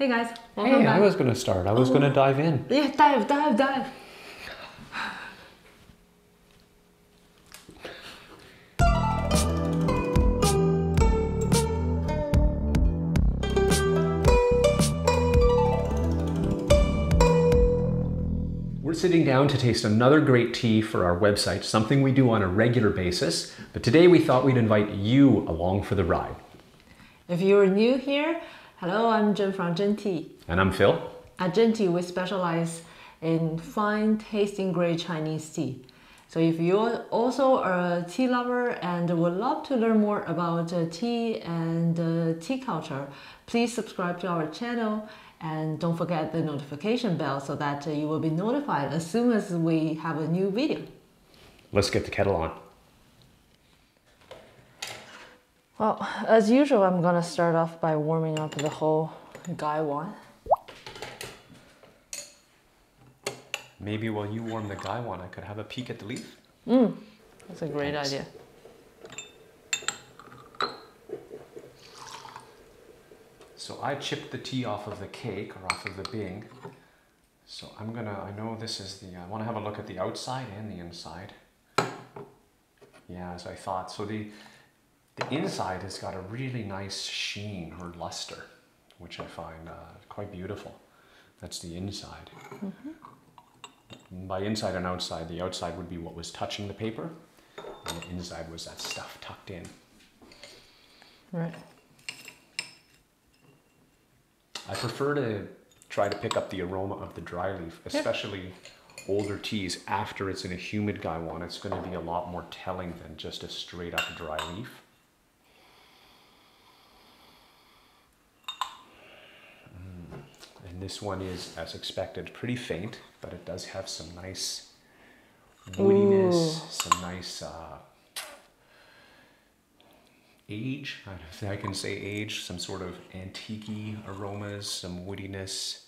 Hey guys, welcome Hey, back. Uh, I was going to start. I was going to oh. dive in. Yeah, dive, dive, dive. We're sitting down to taste another great tea for our website, something we do on a regular basis. But today we thought we'd invite you along for the ride. If you're new here, hello, I'm Zhen from ZhenTea. And I'm Phil. At ZhenTea, we specialize in fine tasting great Chinese tea. So if you're also a tea lover and would love to learn more about uh, tea and uh, tea culture, please subscribe to our channel and don't forget the notification bell so that uh, you will be notified as soon as we have a new video. Let's get the kettle on. Well, as usual, I'm gonna start off by warming up the whole gaiwan. Maybe while you warm the gaiwan, I could have a peek at the leaf. Mm, that's a great Thanks. idea. So I chipped the tea off of the cake or off of the bing. So I'm gonna, I know this is the, I wanna have a look at the outside and the inside. Yeah, as I thought. So the, the inside has got a really nice sheen or luster, which I find uh, quite beautiful. That's the inside. By inside and outside, the outside would be what was touching the paper, and the inside was that stuff tucked in. Right. I prefer to try to pick up the aroma of the dry leaf, especially older teas. After it's in a humid gaiwan, it's going to be a lot more telling than just a straight up dry leaf. Mm. And this one is, as expected, pretty faint, but it does have some nice woodiness, some nice uh, age. I don't think I can say age. Some sort of antique aromas, some woodiness,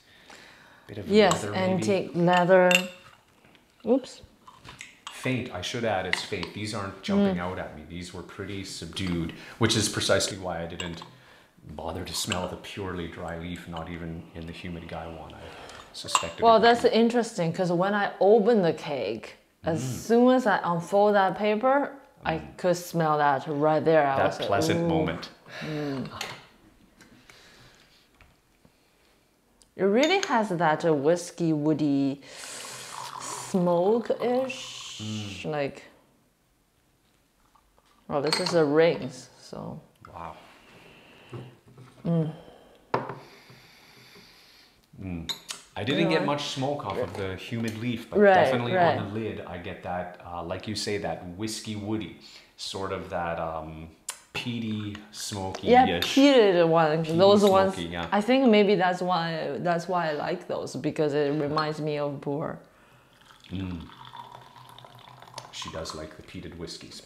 bit of Yes, leather maybe. antique leather. Oops. Faint, I should add, it's faint. These aren't jumping out at me. These were pretty subdued, which is precisely why I didn't bother to smell the purely dry leaf, not even in the humid gaiwan. I suspected. Well, that's be. interesting because when I open the cake, as Mm. soon as I unfold that paper, I could smell that right there. I that like, pleasant "Ooh." moment. It really has that uh, whiskey woody smoke ish. Mm. Like, well, this is a rings, so. Wow. Mm. I didn't get much smoke off of the humid leaf, but Right, definitely right. on the lid, I get that, uh, like you say, that whiskey woody, sort of that um, peaty, smoky Yeah, peated ones. Peaty, those ones. yeah. I think maybe that's why that's why I like those because it reminds me of puer. She does like the peated whiskies.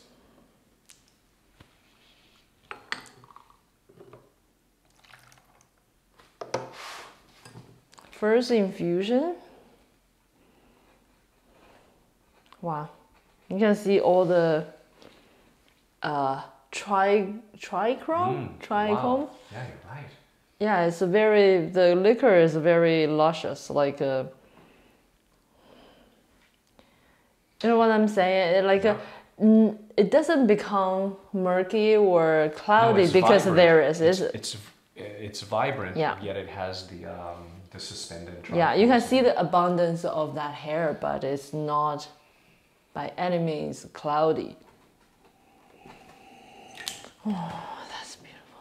First infusion. Wow, you can see all the uh, tri trichrome, trichome. Mm, Wow. Yeah, you're right. Yeah, it's a very the liquor is very luscious, like uh you know what I'm saying? It, like uh n it doesn't become murky or cloudy it's because vibrant. there is. It's, It's, it's it's vibrant, Yeah. yet it has the um, the suspended. yeah, you can see the abundance of that hair, but it's not by any means cloudy. Oh, that's beautiful.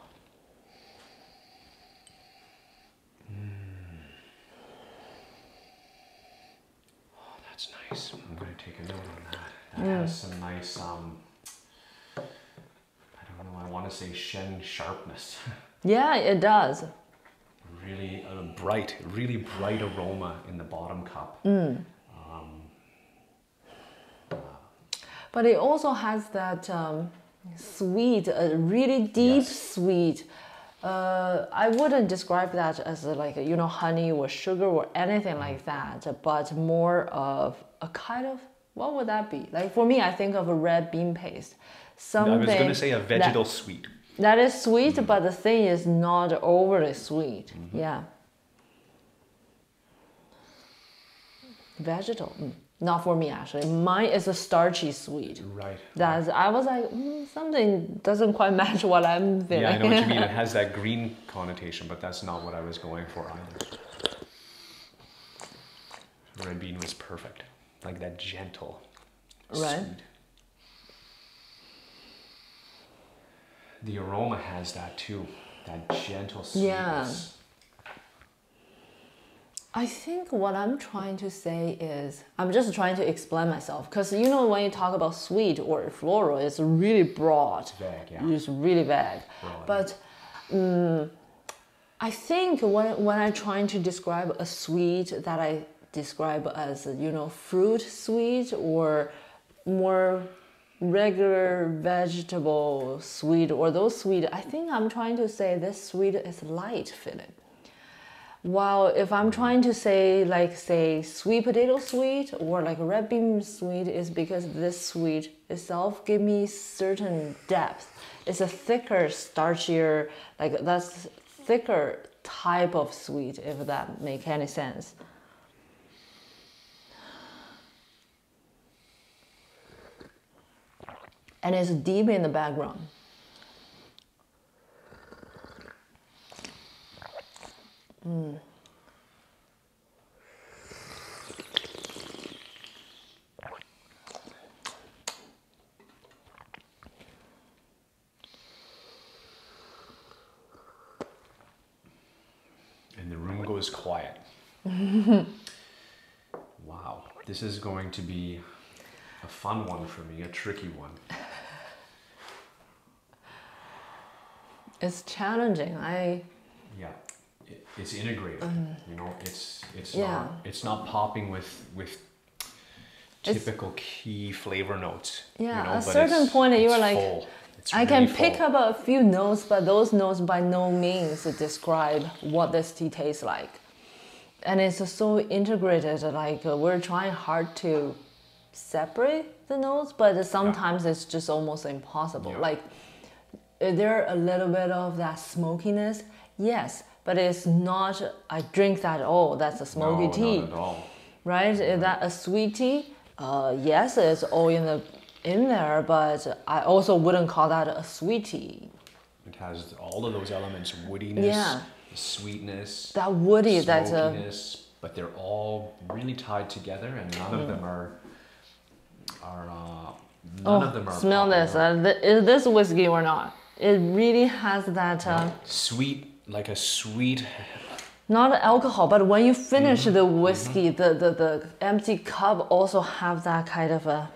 Oh, that's nice. I'm going to take a note on that. That has some nice, um, I don't know, I want to say Sheng sharpness. Yeah, it does. Really uh, bright, really bright aroma in the bottom cup. Mm. But it also has that um, sweet, a really deep Yes. sweet. Uh, I wouldn't describe that as a, like you know honey or sugar or anything like that, but more of a kind of what would that be? Like for me, I think of a red bean paste. Something I was going to say a that- vegetal sweet. That is sweet, mm. but the thing is not overly sweet. Mm-hmm. Mm -hmm. Yeah. Vegetable. Not for me actually. Mine is a starchy sweet. Right. That's right. I was like mm, something doesn't quite match what I'm feeling. Yeah, I know what you mean. It has that green connotation, but that's not what I was going for either. Red bean was perfect, like that gentle, right. sweet The aroma has that too, that gentle sweetness. Yeah. I think what I'm trying to say is I'm just trying to explain myself because you know when you talk about sweet or floral, it's really broad. Vague, yeah. It's really vague. Broad. But um, I think when when I'm trying to describe a sweet that I describe as you know fruit sweet or more regular vegetable sweet or those sweet, I think I'm trying to say this sweet is light feeling. While if I'm trying to say like say sweet potato sweet or like red bean sweet is because this sweet itself give me certain depth. It's a thicker, starchier, like that's thicker type of sweet if that make any sense. And it's deep in the background. Mm. and the room goes quiet. wow, this is going to be a fun one for me, a tricky one. It's challenging. I Yeah, it, it's integrated. you know, it's it's. Yeah. not it's not popping with with It's- typical key flavor notes. Yeah, you know, at a certain it's- point you it's were like, full. It's I can really pick up a few notes, but those notes by no means describe what this tea tastes like. And it's so integrated, like uh, we're trying hard to separate the notes, but sometimes it's just almost impossible. Yeah. Like, is there a little bit of that smokiness? Yes, but it's not, I drink that, all. that's a smoky no, tea Not at all. right? Is that a sweet tea? Uh, yes, it's all in the in there, but I also wouldn't call that a sweet tea. It has all of those elements: woodiness, Yeah. sweetness, That woody, that's a smokiness, but they're all really tied together, and none of them are are uh, none oh, of them are smell popping this. Uh, th- is this whiskey or not? It really has that. Uh, sweet, like a sweet. not alcohol, but when you finish Mm-hmm. the whiskey, the, the, the empty cup also have that kind of a.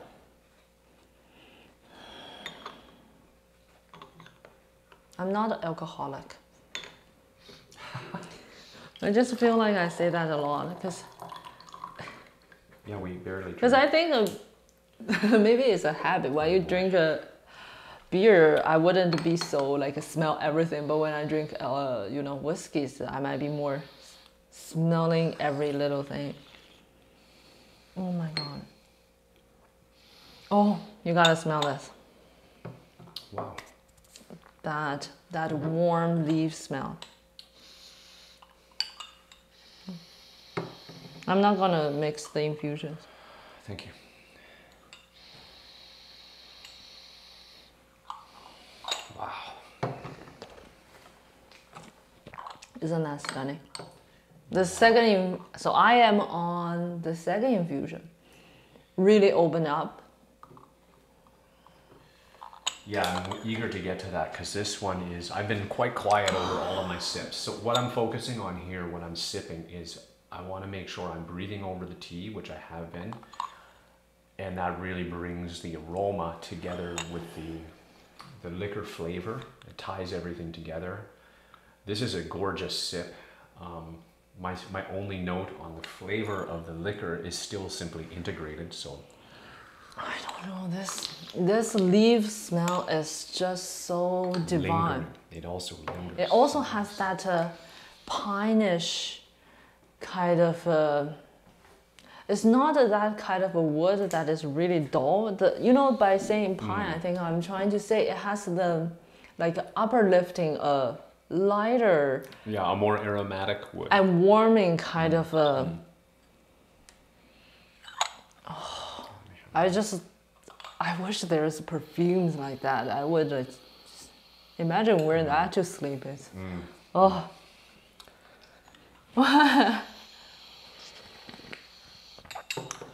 I'm not an alcoholic. I just feel like I say that a lot because Yeah, we barely. because. I think uh, maybe it's a habit. When you drink a beer, I wouldn't be so like smell everything. But when I drink, uh, you know, whiskeys, I might be more smelling every little thing. Oh my god. Oh, you gotta smell this. Wow. That that warm leaf smell. I'm not gonna mix the infusions. Thank you. Isn't that stunning? The second, so I am on the second infusion. Really open up. Yeah, I'm eager to get to that because this one is. I've been quite quiet over all of my sips. So what I'm focusing on here when I'm sipping is I want to make sure I'm breathing over the tea, which I have been, and that really brings the aroma together with the the liquor flavor. It ties everything together. This is a gorgeous sip. Um, my my only note on the flavor of the liquor is still simply integrated. So I don't know this. This leaf smell is just so divine. It also lingers. It also has that uh, pineish kind of. Uh, it's not that kind of a wood that is really dull. The, you know, by saying pine, I think I'm trying to say it has the like upper lifting, a lighter Yeah, a more aromatic wood. and warming kind of a. I just, I wish there's perfumes like that. I would uh, imagine wearing that to sleep. It's, oh.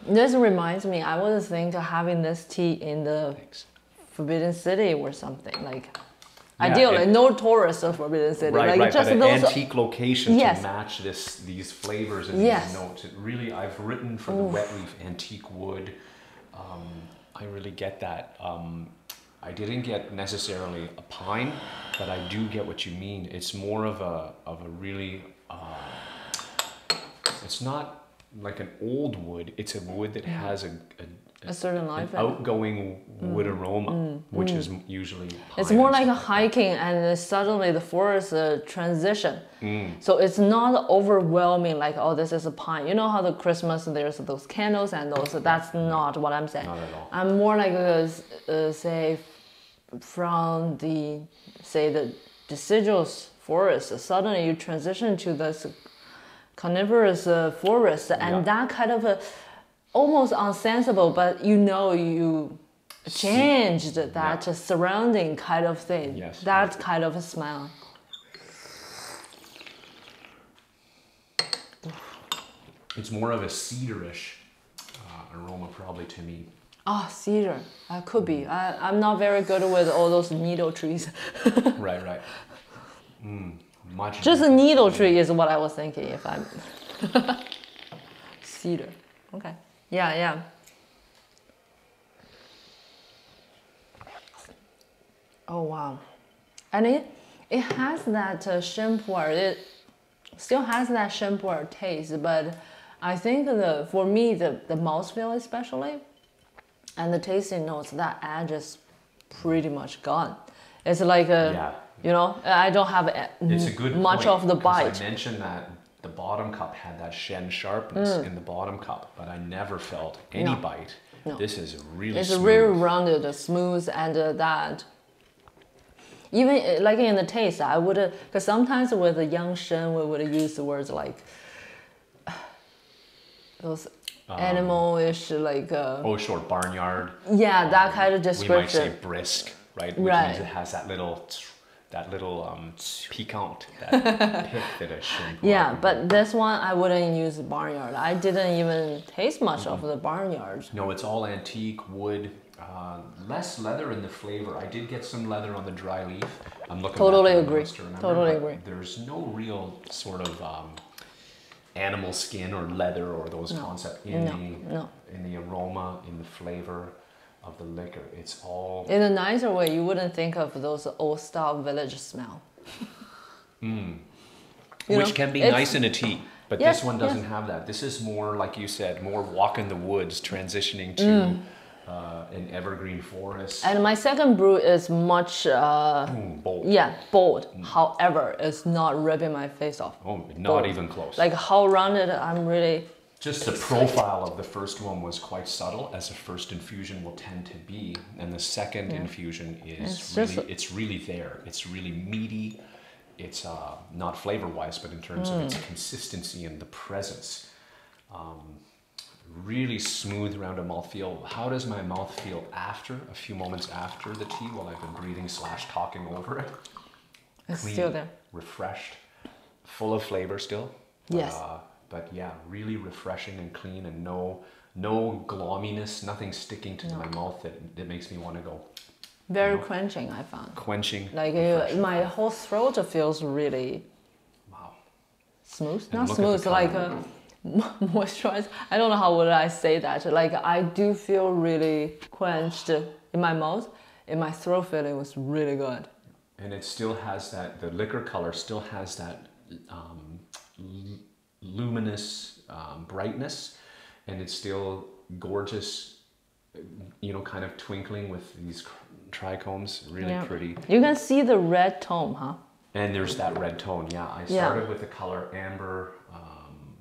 this reminds me, I was thinking of having this tea in the. Forbidden City or something like. Yeah, Ideally, it- no tourists of Forbidden City. Right, like right. just but an those. antique location Yes. to match this, these flavors and Yes. these notes. It really, I've written for the wet leaf antique wood. Um, I really get that. Um, I didn't get necessarily a pine, but I do get what you mean. It's more of a of a really. Uh, it's not like an old wood. It's a wood that has a, a, a certain life. outgoing wood aroma, which is usually. It's more like a hiking, and suddenly the forest uh, transition. Mm. So it's not overwhelming, like oh, this is a pine. You know how the Christmas there's those candles and those. That's not what I'm saying. Not at all. I'm more like a, uh, say from the say the deciduous forest. Suddenly you transition to this coniferous uh, forest, and Yeah. that kind of a almost unsensible, but you know you changed that surrounding kind of thing. Yes. That kind of a smell. It's more of a cedarish uh, aroma, probably to me. Ah, cedar. Uh, could be. I, I'm not very good with all those needle trees. right, right. Mm, much. Just a needle tree is what I was thinking if I'm. cedar. Okay. Yeah, yeah. Oh wow. And it it has that uh, shampoo. It still has that shampoo taste, but I think the for me the the mouthfeel especially, and the tasting notes that edge is pretty much gone. It's like a Yeah. you know I don't have a, It's a good much point, of the bite. I mentioned that the bottom cup had that Sheng sharpness in the bottom cup, but I never felt any Mm. No. bite. No. This is really It's smooth. very rounded, smooth, and uh, that. Even uh, like in the taste, I would because sometimes with the young sheng we would use the words like those animal-ish, like uh, Oh, short barnyard. yeah, that kind of description. We might say brisk, right? Which Right. means it has that little, that little um, piquant, that pit Shen. Yeah, but this one I wouldn't use barnyard. I didn't even taste much of the barnyard. No, it's all antique wood. Uh, less leather in the flavor. I did get some leather on the dry leaf. I'm looking. Totally agree. to remember, Totally agree. There's no real sort of um, animal skin or leather or those concepts in No, the no. in the aroma, in the flavor of the liquor. It's all In a nicer way, you wouldn't think of those old style village smell. You which know, can be nice in a tea. But Yes, this one doesn't have that. This is more, like you said, more walk in the woods, transitioning to Mm. uh, an evergreen forest. And my second brew is much, uh, Mm, bold. yeah, bold. However, it's not ripping my face off. Oh, not Bold. even close. Like how rounded I'm really. Just the profile of the first one was quite subtle, as a first infusion will tend to be, and the second infusion is It's really just- it's really there. It's really meaty. It's uh, not flavor wise, but in terms of Mm. its consistency and the presence. Um, really smooth around a mouthfeel. How does my mouth feel after, a few moments after the tea, while I've been breathing slash talking over it? It's Clean, still there. refreshed, full of flavor still. Yes. Uh, but yeah, really refreshing and clean, and no no glomminess, nothing sticking to my mouth that, that makes me want to go Very quenching, I found. quenching. Like uh, refreshing. my whole throat feels really wow. smooth. And Not look at the smooth, like uh, moisturized. I don't know how would I say that. Like I do feel really quenched in my mouth. In my throat feeling was really good. And it still has that. The liquor color still has that um, luminous um, brightness, and it's still gorgeous. You know, kind of twinkling with these trichomes. Really Yeah. pretty. You can see the red tone, huh? And there's that red tone. Yeah, I Yeah. started with the color amber, um,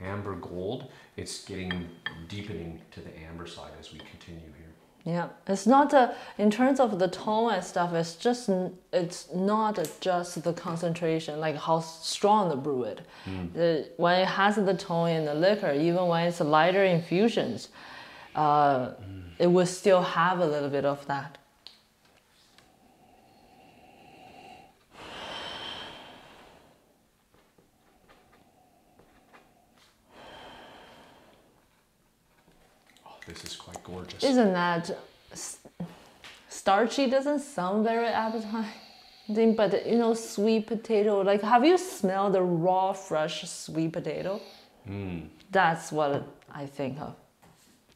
amber gold. It's getting deepening to the amber side as we continue here. Yeah, it's not a, in terms of the tone and stuff. It's just it's not just the concentration, like how strong the brew it. The, when it has the tone in the liquor, even when it's lighter infusions, uh, it will still have a little bit of that. Oh, this is quite gorgeous. Isn't that starchy? Doesn't sound very appetizing, but you know, sweet potato. Like, have you smelled the raw, fresh sweet potato? Mm. That's what I think of.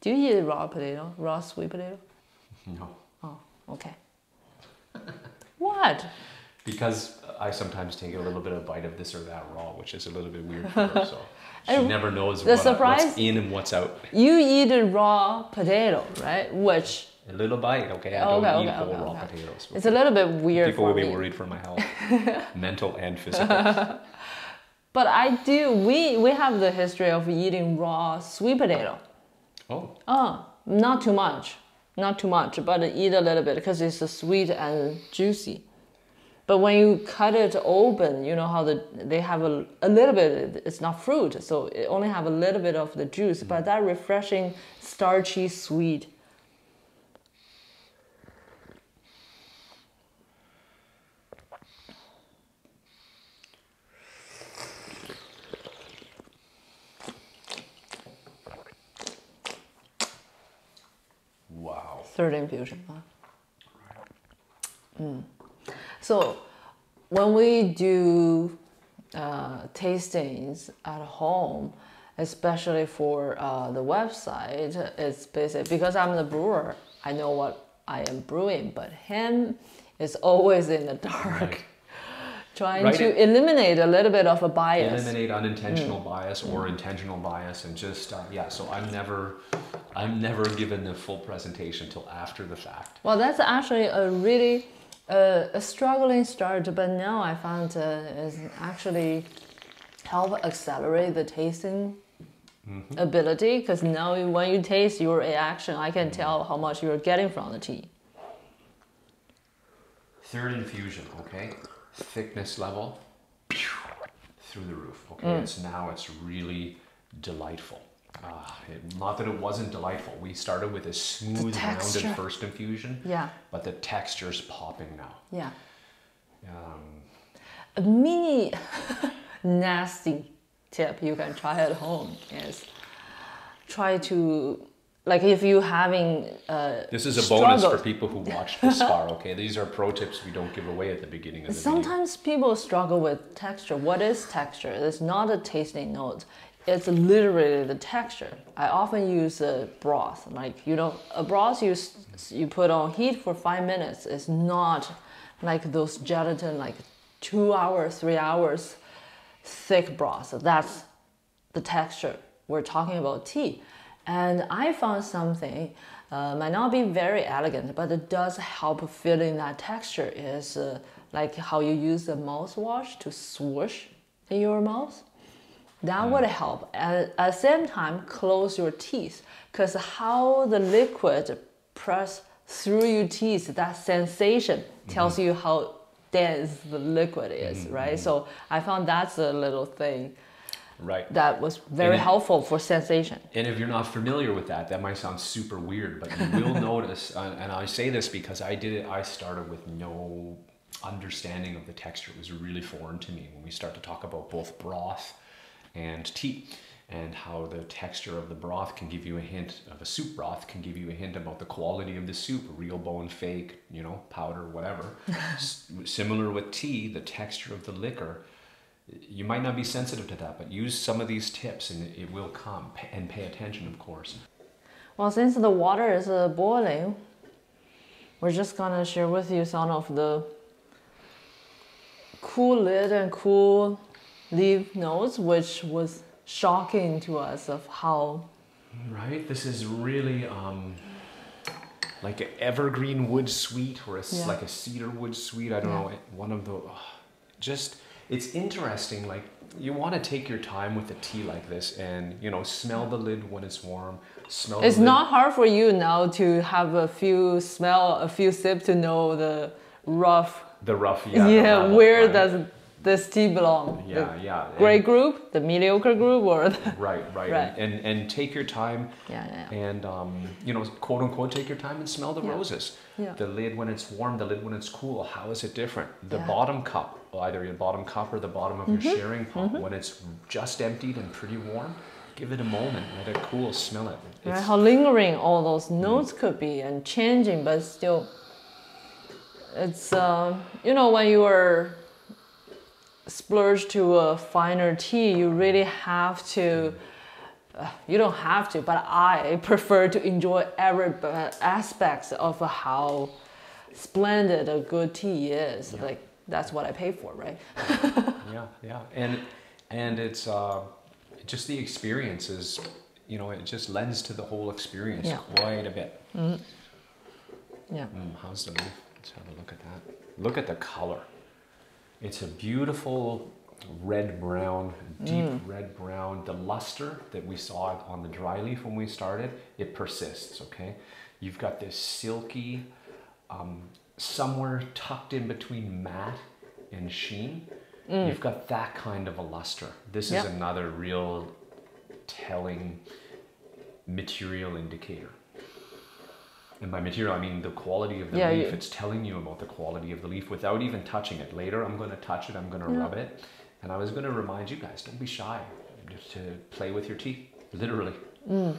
Do you eat raw potato, raw sweet potato? No. Oh, okay. what? Because I sometimes take a little bit of bite of this or that raw, which is a little bit weird for her. So she And never knows the what, surprise- what's in and what's out. You eat a raw potato, right? Which A little bite, okay? I Okay, don't eat okay, whole okay, raw okay. potatoes. it's a little bit weird People for will be me. worried for my health, mental and physical. But I do. We we have the history of eating raw sweet potato. Oh, Oh, not too much, not too much, but eat a little bit because it's sweet and juicy. But when you cut it open, you know how the they have a, a little bit. It's not fruit, so it only have a little bit of the juice. But that refreshing, starchy, sweet. wow. Third infusion. Huh? Mm. So when we do uh, tastings at home, especially for uh, the website, it's basic because I'm the brewer. I know what I am brewing, but him is always in the dark, Right. trying Right. to eliminate a little bit of a bias. Eliminate unintentional bias or intentional bias, and just uh, yeah. So I'm never, I'm never given the full presentation till after the fact. Well, that's actually a really uh, a struggling start, but now I found uh, is actually help accelerate the tasting ability because now when you taste your reaction, I can tell how much you're getting from the tea. Third infusion, okay, thickness level through the roof. Okay, Mm. it's now it's really delightful. Uh, it, not that it wasn't delightful. We started with a smooth, rounded first infusion, Yeah, but the texture's popping now. yeah. Um, A mini nasty tip you can try at home is try to like if you having uh, this is a bonus for people who watch this far. Okay, these are pro tips we don't give away at the beginning of the video. Sometimes people struggle with texture. What is texture? It's not a tasting note. It's literally the texture. I often use a broth. Like you know, a broth you you put on heat for five minutes. It's not like those gelatin like two hours, three hours thick broth. So That's the texture. We're talking about tea. And I found something, uh, might not be very elegant, but it does help filling that texture is uh, like how you use the mouthwash to swoosh in your mouth. That would help. At, at the same time, close your teeth because how the liquid press through your teeth, that sensation tells mm-hmm. you how dense the liquid is, mm-hmm. right? So I found that's a little thing right. that was very helpful for sensation. And if you're not familiar with that, that might sound super weird, but you will notice, and I say this because I did it, I started with no understanding of the texture. It was really foreign to me when we start to talk about both broth and tea and how the texture of the broth can give you a hint of a soup broth can give you a hint about the quality of the soup real bone fake you know powder whatever S- similar with tea the texture of the liquor you might not be sensitive to that, but use some of these tips and it, will come. And pay attention, of course. Well, since the water is uh, boiling, we're just gonna share with you some of the cool lid and cool leaf notes, which was shocking to us of how Right? This is really um, like an evergreen wood sweet or a, Yeah. like a cedar wood sweet. I don't Yeah. know. One of the. oh, just, it's interesting. Like, you want to take your time with a tea like this and, you know, smell the lid when it's warm. Smell it's not hard for you now to have a few smell, a few sip to know the rough. the rough. Yeah, Yeah, the where right? does this tea belong? Yeah, the yeah. Great and- group, the mediocre group, or the, Right, right. Right. And, and and take your time yeah, yeah, and um, you know, quote unquote, take your time and smell the Yeah. roses. Yeah. The lid when it's warm, the lid when it's cool. How is it different? The Yeah. bottom cup, either your bottom cup or the bottom of Mm-hmm. your sharing pot, when it's just emptied and pretty warm, give it a moment, let it cool, smell it. Right, how lingering all those notes could be and changing, but still, it's um, you know when you are splurge to a finer tea, you really have to. Uh, you don't have to, but I prefer to enjoy every aspects of how splendid a good tea is. Yeah. Like that's what I pay for, right? yeah, yeah, and and it's uh, just the experience is, you know, it just lends to the whole experience Yeah. quite a bit. Yeah. Mm, how's the leaf? Let's have a look at that. Look at the color. It's a beautiful red brown, deep Mm. red brown. The luster that we saw on the dry leaf when we started, it persists. Okay, you've got this silky, um, somewhere tucked in between matte and sheen. You've got that kind of a luster. This Mm. Yeah. is another real telling material indicator. And by material, I mean the quality of the Yeah, leaf. you- It's telling you about the quality of the leaf without even touching it. Later, I'm going to touch it, I'm going to Yeah. rub it. And I was going to remind you guys don't be shy just to play with your tea, literally. Mm.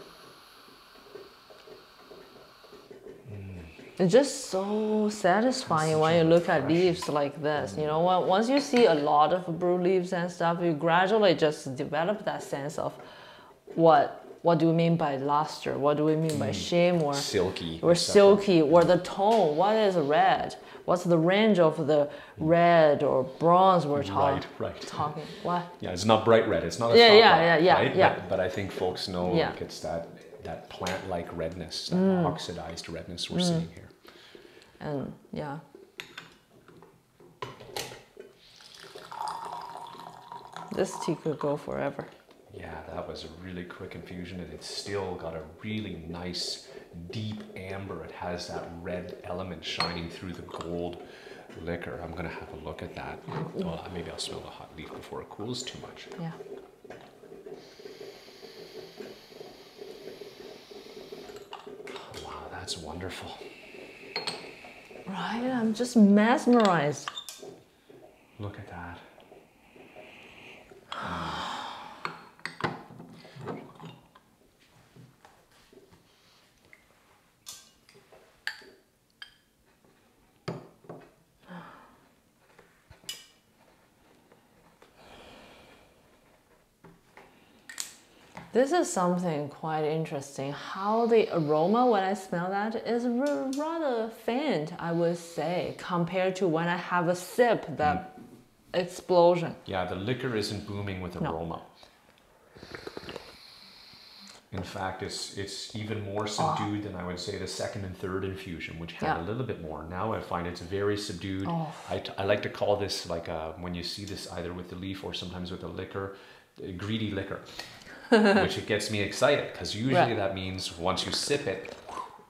Mm. It's just so satisfying when you look at leaves like this. You mm. know, once you see a lot of brew leaves and stuff, you gradually just develop that sense of what what do we mean by luster? What do we mean by shame or Silky. or silky or the tone? What is red? What's the range of the red or bronze we're talking? Right, right. Talking what? Yeah, it's not bright red. It's not a Yeah, yeah, red, yeah, yeah, right? yeah. But, but I think folks know Yeah. like it's that that plant-like redness, that Mm. oxidized redness we're seeing here. And yeah. This tea could go forever. Yeah, that was a really quick infusion, and it's still got a really nice, deep amber. It has that red element shining through the gold liquor. I'm gonna have a look at that. Well, maybe I'll smell the hot leaf before it cools too much. Yeah. Wow, that's wonderful. Right, I'm just mesmerized. Look at that. This is something quite interesting. How the aroma, when I smell that, is r- rather faint, I would say, compared to when I have a sip, that explosion. Yeah, the liquor isn't booming with aroma. No. In fact, it's it's even more subdued than I would say the second and third infusion, which had Yeah. a little bit more. Now I find it's very subdued. Oh. I, t- I like to call this like uh when you see this either with the leaf or sometimes with the liquor, uh, greedy liquor, which it gets me excited because usually Right. that means once you sip it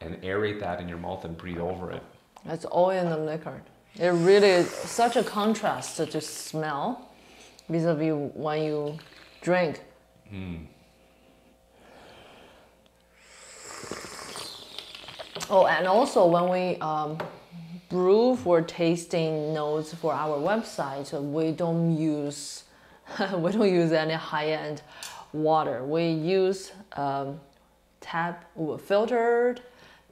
and aerate that in your mouth and breathe over it. It's all in the liquor. It really is such a contrast to smell vis-a-vis when you drink. Oh, and also when we um, brew for tasting notes for our website, we don't use we don't use any high-end water. We use um, tap filtered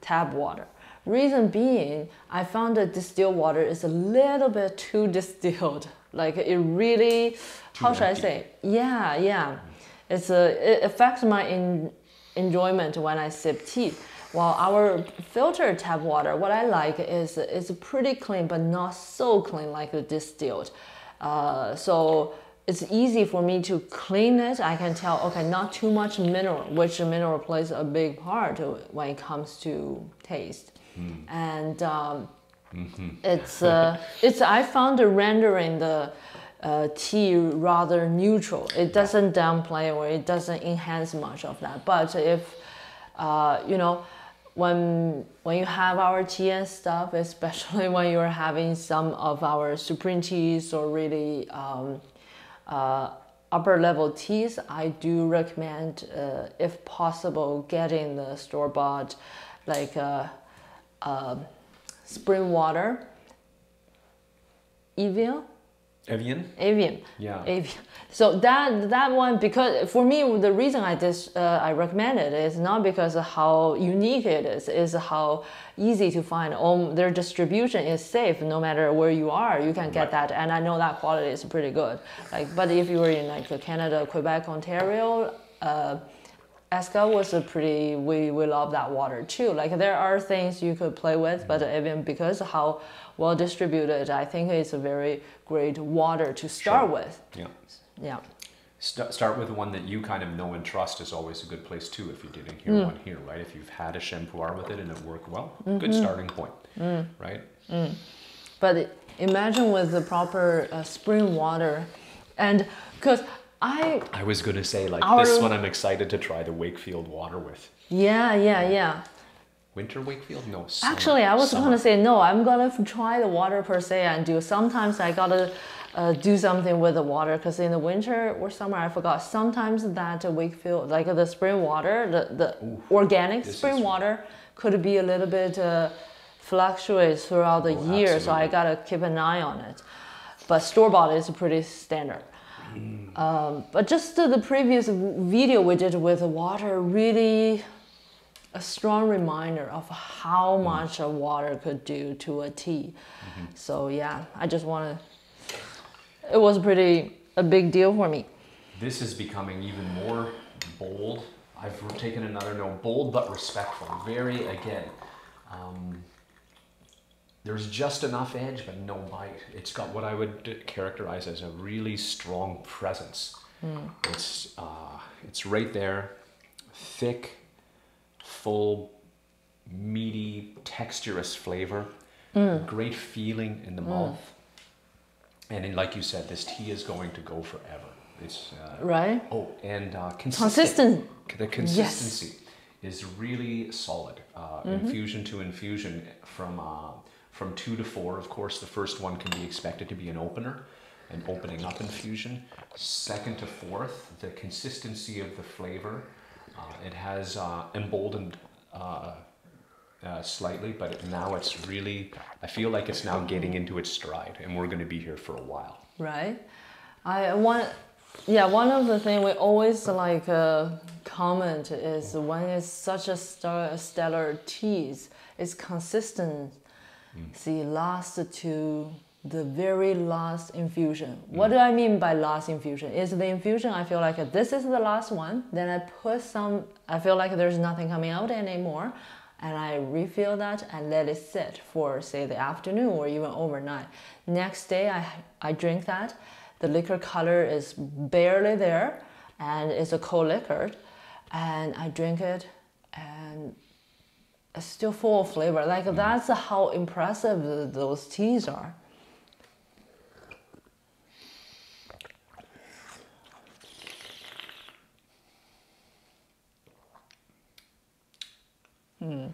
tap water. Reason being, I found that distilled water is a little bit too distilled. Like it really, how should I say? Yeah, yeah. It's a it affects my in, enjoyment when I sip tea. While our filtered tap water, what I like is it's pretty clean, but not so clean like the distilled. Uh, so it's easy for me to clean it. I can tell, okay, not too much mineral, which mineral plays a big part when it comes to taste. And um, it's uh, it's I found the rendering the uh, tea rather neutral. It doesn't downplay or it doesn't enhance much of that. But if uh, you know, when when you have our tea and stuff, especially when you're having some of our supreme teas or really um, uh, upper level teas, I do recommend, uh, if possible, getting the store bought like uh, uh, spring water, Evian. Evian? Evian. Yeah. Evian. So that that one because for me the reason I dis, uh, I recommend it is not because of how unique it is, is how easy to find. Um, their distribution is safe no matter where you are. You can get Right. that, and I know that quality is pretty good. Like, but if you were in like Canada, Quebec, Ontario. Uh, Eska was a pretty we, we love that water too. Like there are things you could play with, but even because of how well distributed, I think it's a very great water to start Sure. with. Yeah. Yeah. St- start with one that you kind of know and trust is always a good place too if you didn't hear Mm. one here, right? If you've had a sheng puer with it and it worked well, Mm-hmm. good starting point, Mm. right? But imagine with the proper uh, spring water, and because I I was going to say, like, Our- this one I'm excited to try the Wakefield water with. yeah yeah yeah. Winter Wakefield? No, summer. Actually, I was Summer. gonna say no. I'm gonna try the water per se and do. Sometimes I gotta uh, do something with the water because in the winter or summer I forgot. Sometimes that Wakefield, like the spring water, the the organic spring water could be a little bit uh, fluctuates throughout the Oh, year. So I gotta keep an eye on it. But store bought is pretty standard. Mm. Um, but just the, the previous video we did with water really a strong reminder of how much a water could do to a tea. So yeah, I just want to. It was pretty a big deal for me. This is becoming even more bold. I've taken another note, bold but respectful. Very, again, um, there's just enough edge but no bite. It's got what I would characterize as a really strong presence. It's, uh, it's right there, thick, full, meaty, texturous flavor, great feeling in the mouth. And in, like you said, this tea is going to go forever. It's uh, Right? oh, and uh, consistent. Consistent. The consistency is really solid. Uh, Infusion to infusion, from uh, from two to four. Of course, the first one can be expected to be an opener, an opening up infusion. Second to fourth, the consistency of the flavor. Uh, it has uh, emboldened. Uh, uh, slightly, but now it's really, I feel like it's now getting into its stride, and we're going to be here for a while. Right? I want. Yeah, one of the things we always like uh, comment is when it's such a stellar teas, it's consistent. See, last to the very last infusion. What mm. do I mean by last infusion? Is the infusion I feel like this is the last one, then I put some, I feel like there's nothing coming out anymore, and I refill that and let it sit for say the afternoon or even overnight. Next day I, I drink that, the liquor color is barely there and it's a cold liquor, and I drink it and still full of flavor. Like mm. that's how impressive those teas are. Hmm.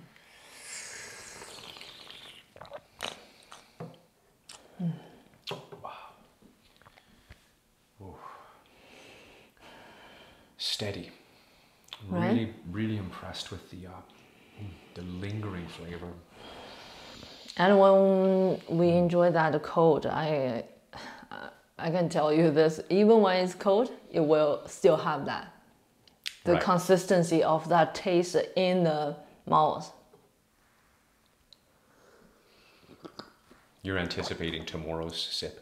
Hmm. Steady. Right. Really, really impressed with the uh, the lingering flavor. And when we enjoy that cold, I I can tell you this: even when it's cold, it will still have that the Right. consistency of that taste in the mouth. You're anticipating tomorrow's sip.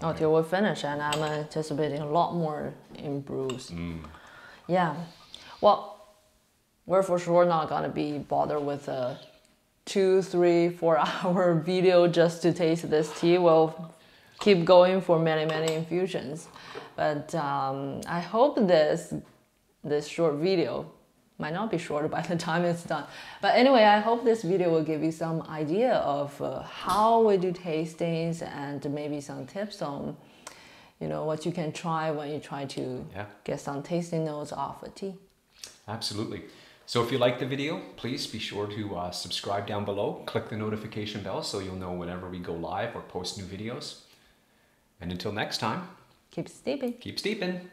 until we finish, and I'm anticipating a lot more in brews. Mm. Yeah, well, we're for sure not gonna be bothered with a two, three, four hour video just to taste this tea. We'll keep going for many, many infusions, but um, I hope this this short video might not be short by the time it's done. But anyway, I hope this video will give you some idea of uh, how we do tastings and maybe some tips on, you know, what you can try when you try to Yeah. get some tasting notes off a tea. Absolutely. So if you like the video, please be sure to uh, subscribe down below. Click the notification bell so you'll know whenever we go live or post new videos. And until next time, keep steeping. Keep steeping.